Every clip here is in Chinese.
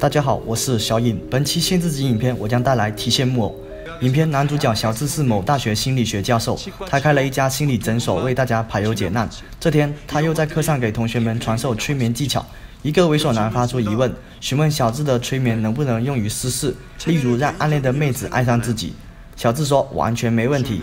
大家好，我是小颖。本期限制级影片，我将带来提线木偶。影片男主角小智是某大学心理学教授，他开了一家心理诊所，为大家排忧解难。这天，他又在课上给同学们传授催眠技巧。一个猥琐男发出疑问，询问小智的催眠能不能用于私事，例如让暗恋的妹子爱上自己。小智说完全没问题。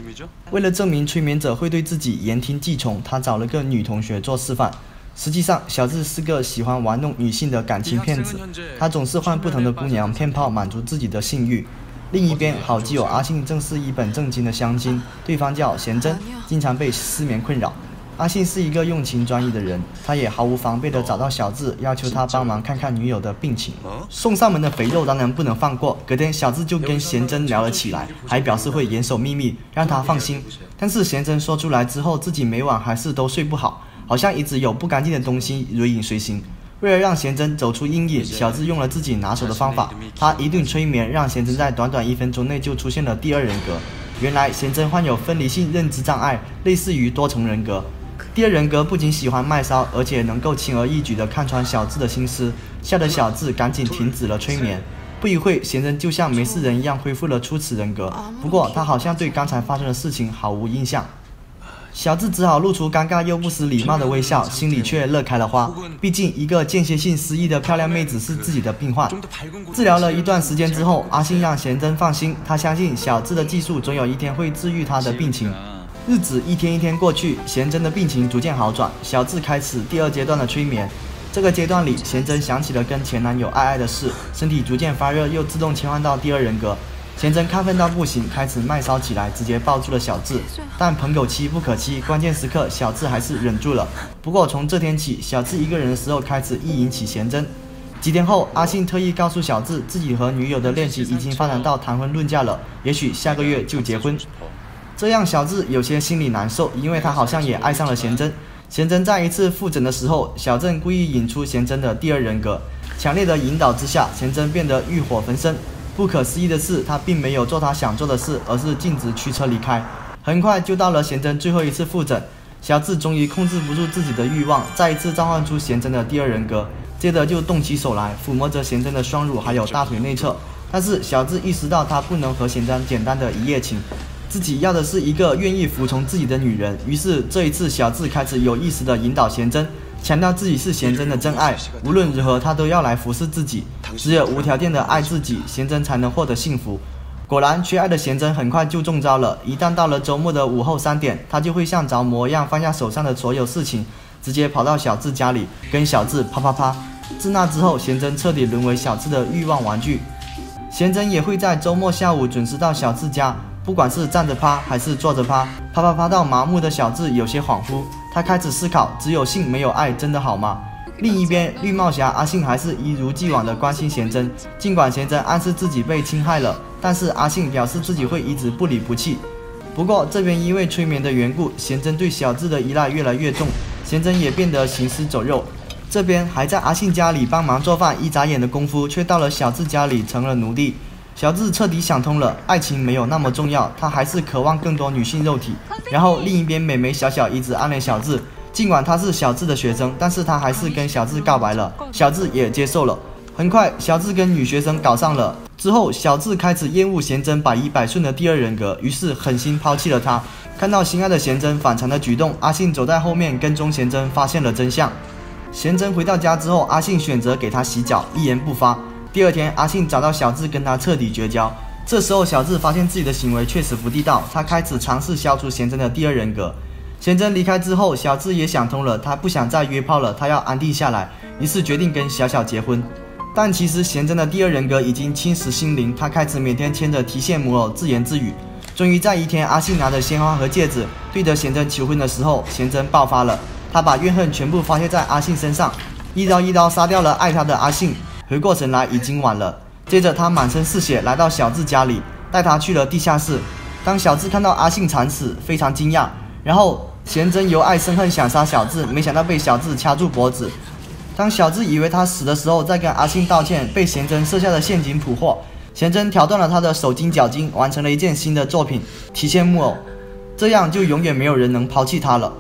为了证明催眠者会对自己言听计从，他找了个女同学做示范。实际上，小智是个喜欢玩弄女性的感情骗子，他总是换不同的姑娘骗炮，满足自己的性欲。另一边，好基友阿信正是一本正经的相亲，对方叫贤真，经常被失眠困扰。阿信是一个用情专一的人，他也毫无防备地找到小智，要求他帮忙看看女友的病情。送上门的肥肉当然不能放过。隔天，小智就跟贤真聊了起来，还表示会严守秘密，让他放心。但是贤真说出来之后，自己每晚还是都睡不好。好像一直有不干净的东西如影随形。为了让贤真走出阴影，小智用了自己拿手的方法，他一顿催眠，让贤真在短短一分钟内就出现了第二人格。原来贤真患有分离性认知障碍，类似于多重人格。第二人格不仅喜欢卖骚，而且能够轻而易举地看穿小智的心思，吓得小智赶紧停止了催眠。不一会，贤真就像没事人一样恢复了初始人格，不过他好像对刚才发生的事情毫无印象。小智只好露出尴尬又不失礼貌的微笑，心里却乐开了花。毕竟，一个间歇性失忆的漂亮妹子是自己的病患。治疗了一段时间之后，阿信让贤真放心，他相信小智的技术总有一天会治愈他的病情。日子一天一天过去，贤真的病情逐渐好转，小智开始第二阶段的催眠。这个阶段里，贤真想起了跟前男友爱爱的事，身体逐渐发热，又自动切换到第二人格。贤真亢奋到不行，开始卖骚起来，直接抱住了小智。但朋友妻不可欺，关键时刻小智还是忍住了。不过从这天起，小智一个人的时候开始意淫起贤真。几天后，阿信特意告诉小智，自己和女友的恋情已经发展到谈婚论嫁了，也许下个月就结婚。这让小智有些心里难受，因为他好像也爱上了贤真。贤真在一次复诊的时候，小郑故意引出贤真的第二人格，强烈的引导之下，贤真变得欲火焚身。不可思议的是，他并没有做他想做的事，而是径直驱车离开。很快就到了贤真最后一次复诊，小智终于控制不住自己的欲望，再一次召唤出贤真的第二人格，接着就动起手来，抚摸着贤真的双乳还有大腿内侧。但是小智意识到他不能和贤真简单的一夜情，自己要的是一个愿意服从自己的女人。于是这一次，小智开始有意识的引导贤真。强调自己是贤真的真爱，无论如何他都要来服侍自己。只有无条件的爱自己，贤真才能获得幸福。果然，缺爱的贤真很快就中招了。一旦到了周末的午后三点，他就会像着魔一样放下手上的所有事情，直接跑到小智家里跟小智啪啪啪。自那之后，贤真彻底沦为小智的欲望玩具。贤真也会在周末下午准时到小智家。不管是站着趴还是坐着趴，啪啪啪到麻木的小智有些恍惚，他开始思考：只有性没有爱，真的好吗？另一边，绿帽侠阿信还是一如既往的关心贤真，尽管贤真暗示自己被侵害了，但是阿信表示自己会一直不离不弃。不过这边因为催眠的缘故，贤真对小智的依赖越来越重，贤真也变得行尸走肉。这边还在阿信家里帮忙做饭，一眨眼的功夫却到了小智家里成了奴隶。小智彻底想通了，爱情没有那么重要，他还是渴望更多女性肉体。然后另一边，美眉小小一直暗恋小智，尽管他是小智的学生，但是他还是跟小智告白了，小智也接受了。很快，小智跟女学生搞上了。之后，小智开始厌恶贤真百依百顺的第二人格，于是狠心抛弃了他。看到心爱的贤真反常的举动，阿信走在后面跟踪贤真，发现了真相。贤真回到家之后，阿信选择给他洗脚，一言不发。第二天，阿信找到小智，跟他彻底绝交。这时候，小智发现自己的行为确实不地道，他开始尝试消除贤真的第二人格。贤真离开之后，小智也想通了，他不想再约炮了，他要安定下来，于是决定跟小小结婚。但其实贤真的第二人格已经侵蚀心灵，他开始每天牵着提线木偶自言自语。终于在一天，阿信拿着鲜花和戒指对着贤真求婚的时候，贤真爆发了，他把怨恨全部发泄在阿信身上，一刀一刀杀掉了爱他的阿信。回过神来，已经晚了。接着，他满身是血来到小智家里，带他去了地下室。当小智看到阿信惨死，非常惊讶。然后，贤真由爱生恨，想杀小智，没想到被小智掐住脖子。当小智以为他死的时候，在跟阿信道歉，被贤真设下的陷阱捕获。贤真挑断了他的手筋脚筋，完成了一件新的作品——提线木偶。这样就永远没有人能抛弃他了。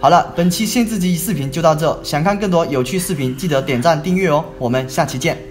好了，本期限制级视频就到这。想看更多有趣视频，记得点赞订阅哦。我们下期见。